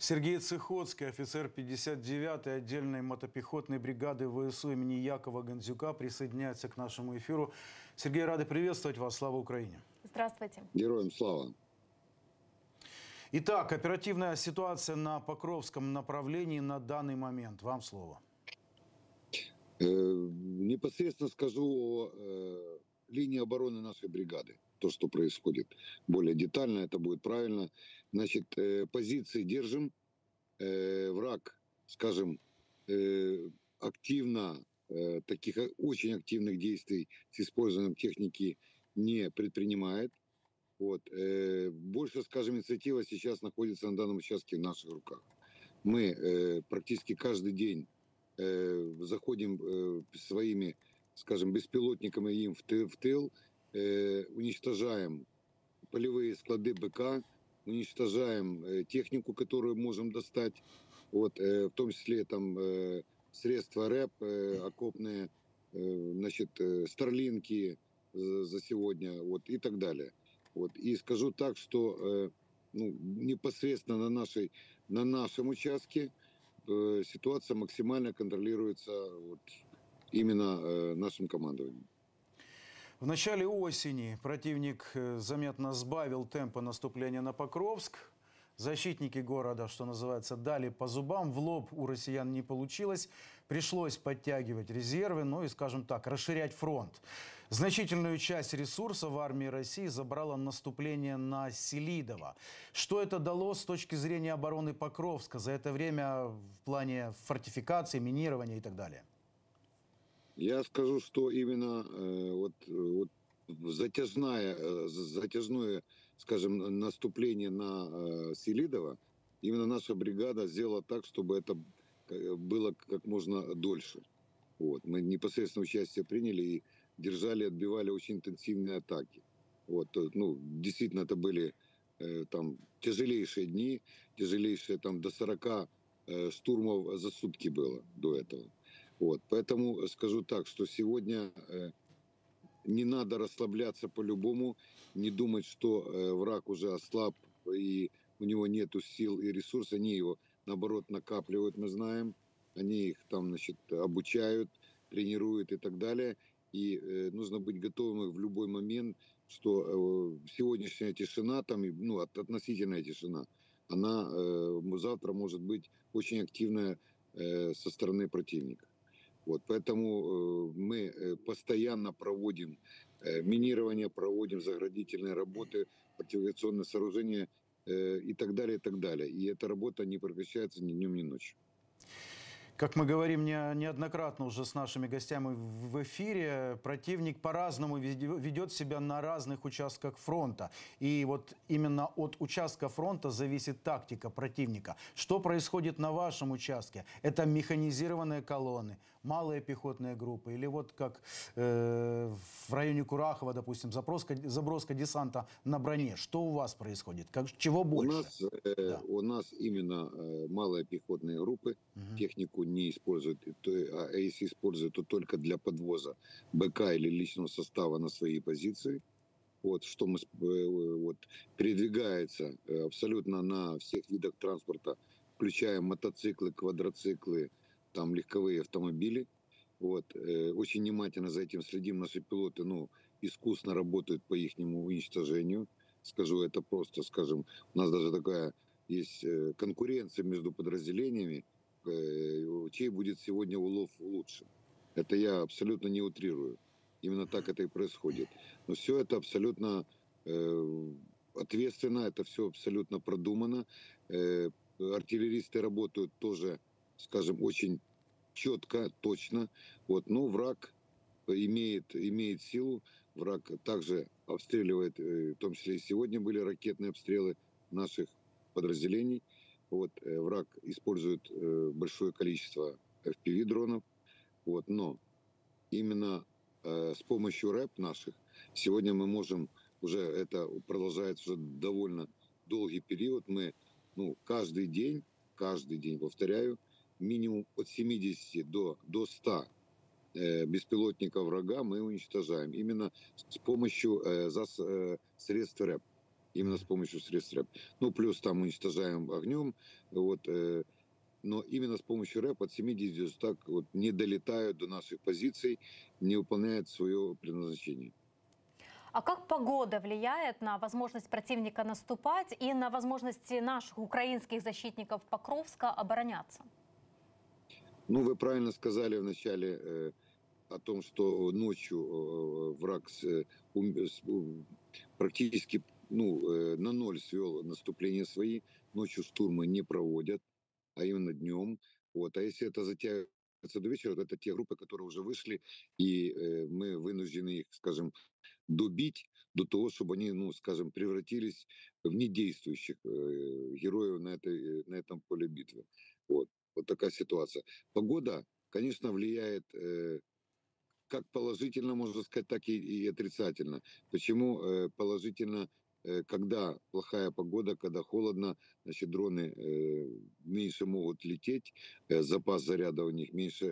Сергей Цехоцкий, офицер 59-й отдельной мотопехотной бригады ВСУ имени Якова Гандзюка, присоединяется к нашему эфиру. Сергей, рады приветствовать вас. Слава Украине. Здравствуйте. Героям слава. Итак, оперативная ситуация на Покровском направлении на данный момент. Вам слово. Э, непосредственно скажу о э, линии обороны нашей бригады то, что происходит. Более детально это будет правильно. Значит, э, позиции держим. Э, враг, скажем, э, активно, таких очень активных действий с использованием техники не предпринимает. Вот. Больше, скажем, инициатива сейчас находится на данном участке в наших руках. Мы практически каждый день заходим своими, скажем, беспилотниками им в тыл, э, уничтожаем полевые склады БК, уничтожаем э, технику, которую можем достать, вот, э, в том числе там э, средства РЭП, э, окопные, э, значит, э, старлинки за, за сегодня, вот, и так далее. Вот. И скажу так, что э, ну, непосредственно на, нашей, на нашем участке э, ситуация максимально контролируется вот, именно э, нашим командованием. В начале осени противник э, заметно сбавил темпы наступления на Покровск. Защитники города, что называется, дали по зубам. В лоб у россиян не получилось. Пришлось подтягивать резервы, ну и, скажем так, расширять фронт. Значительную часть ресурсов армии России забрало наступление на Селидово. Что это дало с точки зрения обороны Покровска за это время в плане фортификации, минирования и так далее? Я скажу, что именно э, вот, вот затяжное, э, затяжное, скажем, наступление на э, Селидово, именно наша бригада сделала так, чтобы это э, было как можно дольше. Вот. Мы непосредственно участие приняли и держали, отбивали очень интенсивные атаки. Вот. Ну, действительно, это были э, там тяжелейшие дни, тяжелейшие там до 40 э, штурмов за сутки было до этого. Вот, поэтому скажу так, что сегодня э, не надо расслабляться по-любому, не думать, что э, враг уже ослаб и у него нет сил и ресурсов, они его наоборот накапливают, мы знаем, они их там, значит, обучают, тренируют и так далее. И э, нужно быть готовым в любой момент, что сегодняшняя тишина, там, ну, относительная тишина, она завтра может быть очень активная со стороны противника. Вот, поэтому э, мы э, постоянно проводим э, минирование, проводим заградительные работы, противоавиационные сооружения и так далее, и так далее. И эта работа не прекращается ни днем, ни ночью. Как мы говорим не, неоднократно уже с нашими гостями в эфире, противник по-разному ведет себя на разных участках фронта. И вот именно от участка фронта зависит тактика противника. Что происходит на вашем участке? Это механизированные колонны, малые пехотные группы, или вот как э, в районе Курахова, допустим, заброска, заброска десанта на броне. Что у вас происходит? Как, чего больше? У нас, э, да. у нас именно э, малые пехотные группы, угу. технику не используют, а если используют, то только для подвоза БК или личного состава на свои позиции. Вот, что мы, э, вот, передвигается э, абсолютно на всех видах транспорта, включая мотоциклы, квадроциклы, там легковые автомобили. Вот, э, очень внимательно за этим следим. Наши пилоты, ну, искусно работают по их уничтожению. Скажу это просто, скажем, у нас даже такая есть конкуренция между подразделениями, Э, чей будет сегодня улов лучше. Это я абсолютно не утрирую. Именно так это и происходит. Но все это абсолютно э, ответственно, это все абсолютно продумано. Э, артиллеристы работают тоже, скажем, очень четко, точно. Вот, но враг имеет, имеет силу. Враг также обстреливает, э, в том числе и сегодня были ракетные обстрелы наших подразделений. Вот, э, враг использует э, большое количество FPV-дронов, вот, но именно с помощью РЭП наших сегодня мы можем, уже это продолжается уже довольно долгий период, мы ну, каждый день, каждый день, повторяю, минимум от 70 до, до 100 э, беспилотников врага мы уничтожаем именно с помощью э, за, э, средств РЭП. именно с помощью средств РЭП. Ну, плюс там уничтожаем огнем, вот, э, но именно с помощью РЭП от 70 так вот не долетают до наших позиций, не выполняют свое предназначение. А как погода влияет на возможность противника наступать и на возможности наших украинских защитников Покровска обороняться? Ну, вы правильно сказали в начале э, о том, что ночью э, враг с, э, с, практически ну, э, на ноль свел наступление свои. Ночью штурмы не проводят, а именно днем. Вот. А если это затягивается до вечера, то это те группы, которые уже вышли, и э, мы вынуждены их, скажем, добить до того, чтобы они, ну, скажем, превратились в недействующих э, героев на, этой, на этом поле битвы. Вот. Вот такая ситуация. Погода, конечно, влияет э, как положительно, можно сказать, так и, и отрицательно. Почему э, положительно Э, когда плохая погода, когда холодно, значит, дроны э, меньше могут лететь, э, запас заряда у них меньше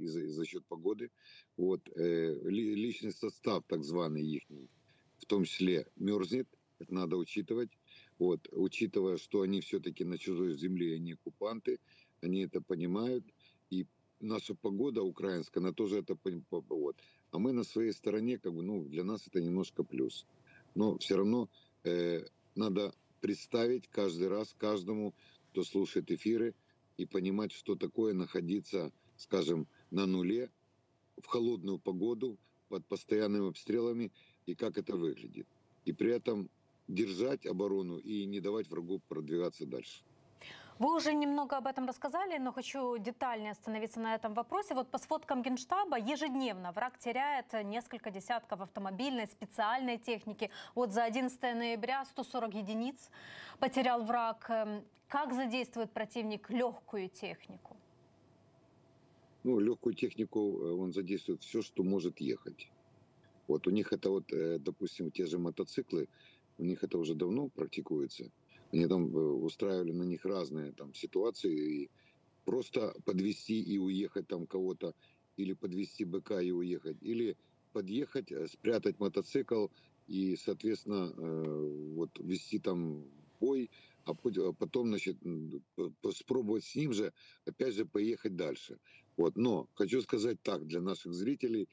из-за, за счет погоды. Вот, личный состав, так званый их, в том числе мерзнет, это надо учитывать. Вот, учитывая, что они все-таки на чужой земле, они оккупанты, они это понимают, и наша погода украинская, она тоже это вот. А мы на своей стороне, как бы, ну, для нас это немножко плюс. Но все равно э, надо представить каждый раз каждому, кто слушает эфиры, и понимать, что такое находиться, скажем, на нуле в холодную погоду под постоянными обстрелами и как это выглядит. И при этом держать оборону и не давать врагу продвигаться дальше. Вы уже немного об этом рассказали, но хочу детальнее остановиться на этом вопросе. Вот по сводкам Генштаба ежедневно враг теряет несколько десятков автомобильной специальной техники. Вот за 11 ноября 140 единиц потерял враг. Эм, как задействует противник легкую технику? Ну, легкую технику э, он задействует все, что может ехать. Вот у них это вот, э, допустим, те же мотоциклы, у них это уже давно практикуется. Они там э, устраивали на них разные там ситуации. И просто подвести и уехать там кого-то, или подвести быка и уехать, или подъехать, э, спрятать мотоцикл и, соответственно, э, вот вести там бой, а, а потом, значит, спробовать с ним же, опять же, поехать дальше. Вот. Но хочу сказать так для наших зрителей,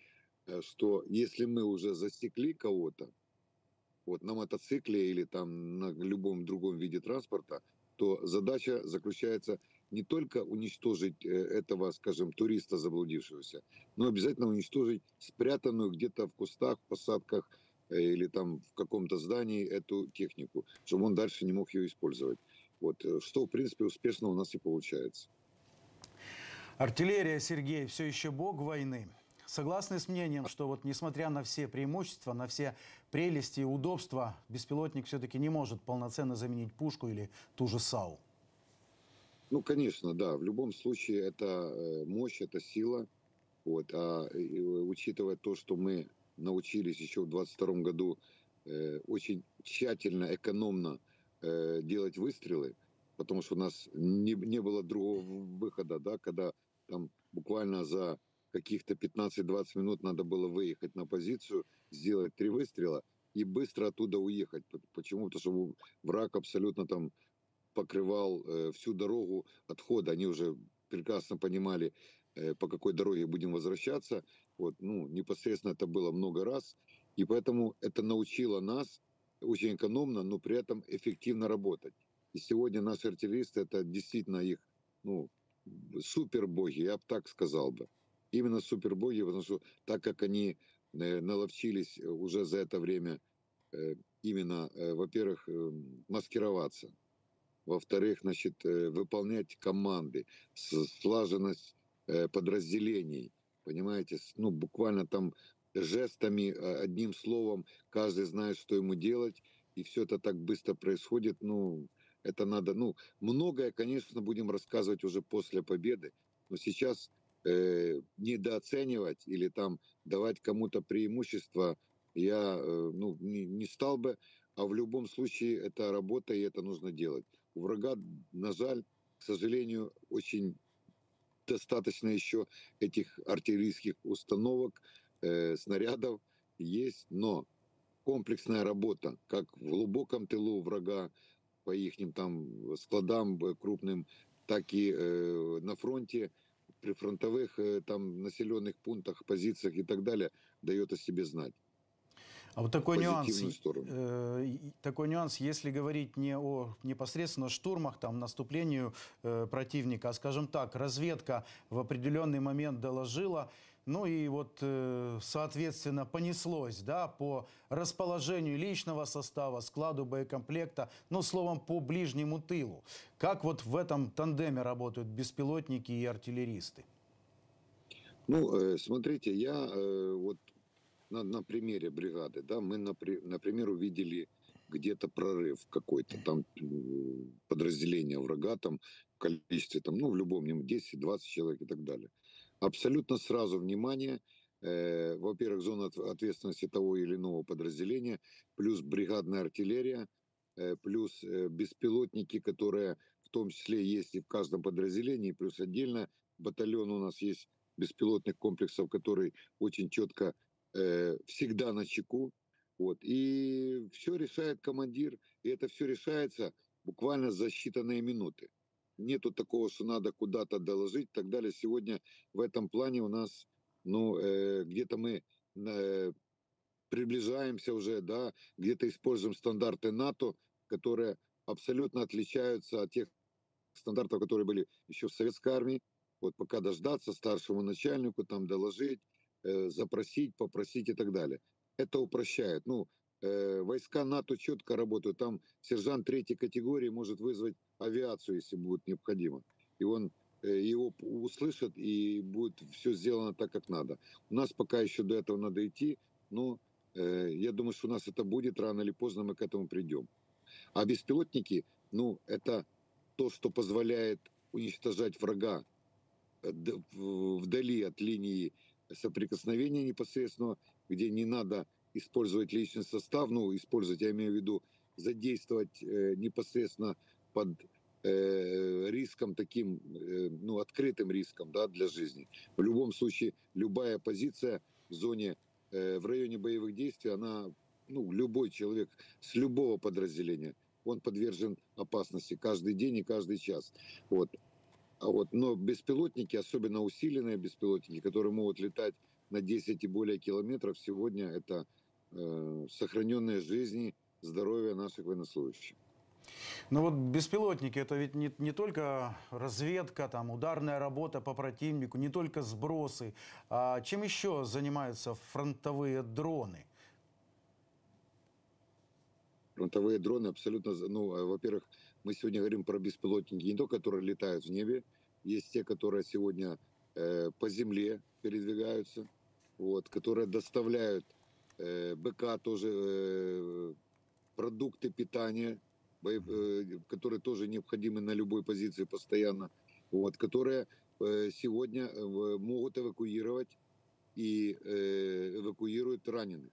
что если мы уже засекли кого-то, вот, на мотоцикле или там на любом другом виде транспорта, то задача заключается не только уничтожить э, этого, скажем, туриста заблудившегося, но обязательно уничтожить спрятанную где-то в кустах, в посадках э, или там в каком-то здании эту технику, чтобы он дальше не мог ее использовать. Вот, э, что, в принципе, успешно у нас и получается. Артиллерия, Сергей, все еще бог войны. Согласны с мнением, что вот несмотря на все преимущества, на все прелести и удобства, беспилотник все-таки не может полноценно заменить пушку или ту же САУ? Ну, конечно, да. В любом случае это э, мощь, это сила. Вот. А учитывая то, что мы научились еще в 22 году э, очень тщательно, экономно э, делать выстрелы, потому что у нас не, не было другого выхода, да, когда там буквально за каких-то 15-20 минут надо было выехать на позицию, сделать три выстрела и быстро оттуда уехать. Почему? Потому что враг абсолютно там покрывал э, всю дорогу отхода. Они уже прекрасно понимали, э, по какой дороге будем возвращаться. Вот, ну, непосредственно это было много раз. И поэтому это научило нас очень экономно, но при этом эффективно работать. И сегодня наши артиллеристы, это действительно их ну, супербоги, я бы так сказал бы именно супербоги, потому что так как они э, наловчились уже за это время э, именно, э, во-первых, маскироваться, во-вторых, значит, выполнять команды, слаженность подразделений, понимаете, ну, буквально там жестами, одним словом, каждый знает, что ему делать, и все это так быстро происходит, ну, это надо, ну, многое, конечно, будем рассказывать уже после победы, но сейчас э, недооценивать или там давать кому-то преимущество я э, ну, не, не стал бы, а в любом случае это работа и это нужно делать. У врага, на жаль, к сожалению, очень достаточно еще этих артиллерийских установок, э, снарядов есть, но комплексная работа, как в глубоком тылу врага, по их там складам крупным, так и э, на фронте, при фронтовых э, там населенных пунктах, позициях и так далее, дает о себе знать. А вот такой нюанс, э, такой нюанс, если говорить не о непосредственно штурмах, там, наступлению э, противника, а, скажем так, разведка в определенный момент доложила, ну и вот, э, соответственно, понеслось, да, по расположению личного состава, складу боекомплекта, ну, словом, по ближнему тылу. Как вот в этом тандеме работают беспилотники и артиллеристы? Ну, э, смотрите, я э, вот на, на примере бригады, да, мы, например, увидели где-то прорыв какой-то, там подразделение врага, там в количестве, там, ну, в любом, 10-20 человек и так далее абсолютно сразу внимание, э, во-первых, зона ответственности того или иного подразделения, плюс бригадная артиллерия, э, плюс э, беспилотники, которые в том числе есть и в каждом подразделении, плюс отдельно батальон у нас есть беспилотных комплексов, который очень четко всегда на чеку. Вот. И все решает командир, и это все решается буквально за считанные минуты нету такого, что надо куда-то доложить и так далее. Сегодня в этом плане у нас, ну, э, где-то мы э, приближаемся уже, да, где-то используем стандарты НАТО, которые абсолютно отличаются от тех стандартов, которые были еще в советской армии. Вот пока дождаться старшему начальнику, там доложить, э, запросить, попросить и так далее. Это упрощает. Ну, войска НАТО четко работают. Там сержант третьей категории может вызвать авиацию, если будет необходимо. И он э, его услышат, и будет все сделано так, как надо. У нас пока еще до этого надо идти, но э, я думаю, что у нас это будет, рано или поздно мы к этому придем. А беспилотники, ну, это то, что позволяет уничтожать врага э, вдали от линии соприкосновения непосредственно, где не надо использовать личный состав, ну, использовать, я имею в виду, задействовать э, непосредственно под э, риском таким, э, ну, открытым риском, да, для жизни. В любом случае, любая позиция в зоне, э, в районе боевых действий, она, ну, любой человек с любого подразделения, он подвержен опасности каждый день и каждый час. Вот. А вот, но беспилотники, особенно усиленные беспилотники, которые могут летать на 10 и более километров, сегодня это э, сохраненные жизни, здоровье наших военнослужащих. Ну вот беспилотники это ведь не, не только разведка, там, ударная работа по противнику, не только сбросы. А чем еще занимаются фронтовые дроны? Фронтовые дроны абсолютно, ну, а, во-первых, мы сегодня говорим про беспилотники, не только которые летают в небе, есть те, которые сегодня э, по земле передвигаются, вот, которые доставляют БК тоже э, продукты питания Э, которые тоже необходимы на любой позиции постоянно, вот, которые э, сегодня э, могут эвакуировать и эвакуируют раненых.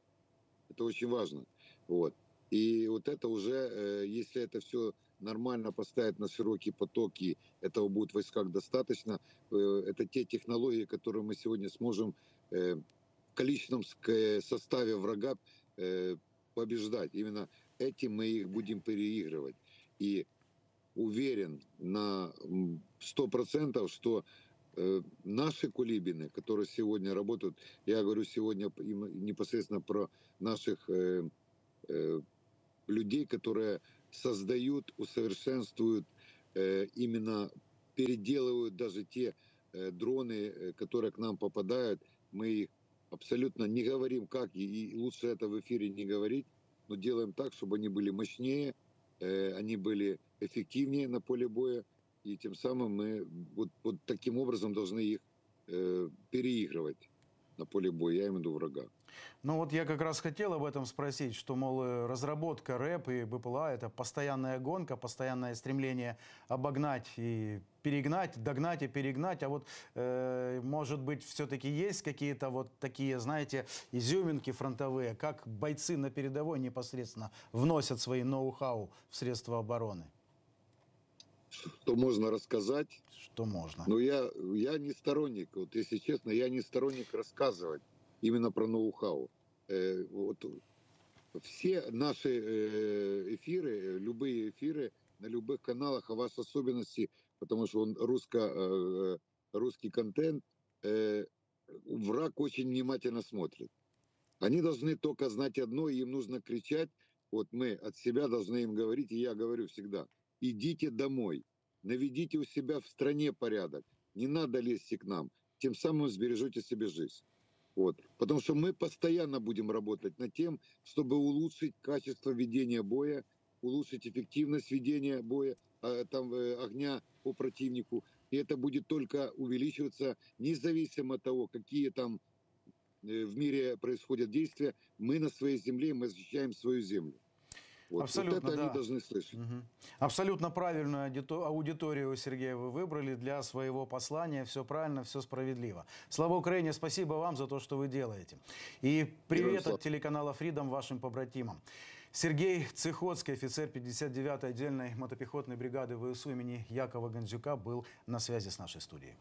Это очень важно. Вот. И вот это уже, если это все нормально поставить на широкий поток, и этого будет в войсках достаточно, это те технологии, которые мы сегодня сможем количественном составе врага побеждать. Именно этим мы их будем переигрывать. И уверен на 100%, что э, наши кулибины, которые сегодня работают, я говорю сегодня непосредственно про наших э, э, людей, которые создают, усовершенствуют, э, именно переделывают даже те э, дроны, э, которые к нам попадают, мы их абсолютно не говорим как, и, лучше это в эфире не говорить, но делаем так, чтобы они были мощнее, э, они были эффективнее на поле боя, и тем самым мы вот, вот таким образом должны их э, переигрывать на поле боя, я имею в виду врага. Ну вот я как раз хотел об этом спросить, что, мол, э, разработка рэп и БПЛА – это постоянная гонка, постоянное стремление обогнать и перегнать, догнать и перегнать. А вот, э, может быть, все-таки есть какие-то вот такие, знаете, изюминки фронтовые, как бойцы на передовой непосредственно вносят свои ноу-хау в средства обороны? Что можно рассказать? Что можно? Но я, я не сторонник, вот если честно, я не сторонник рассказывать именно про ноу-хау. Э, вот, все наши э, эфиры, э, любые эфиры на любых каналах, а вас особенности, потому что он русско, э, русский контент, враг очень внимательно смотрит. Они должны только знать одно, им нужно кричать. Вот мы от себя должны им говорить, и я говорю всегда, идите домой, наведите у себя в стране порядок, не надо лезть к нам, тем самым сбережете себе жизнь. Вот. Потому что мы постоянно будем работать над тем, чтобы улучшить качество ведения боя, улучшить эффективность ведения боя, а, там, э, огня по противнику. И это будет только увеличиваться, независимо от того, какие там э, в мире происходят действия. Мы на своей земле, мы защищаем свою землю. Вот, Абсолютно, вот это да. они должны слышать. Угу. Абсолютно правильную аудиторию, Сергей, вы выбрали для своего послания. Все правильно, все справедливо. Слава Украине, спасибо вам за то, что вы делаете. И привет от телеканала Freedom вашим побратимам. Сергей Цехоцкий, офицер 59-й отдельной мотопехотной бригады ВСУ имени Якова Гандзюка, был на связи с нашей студией.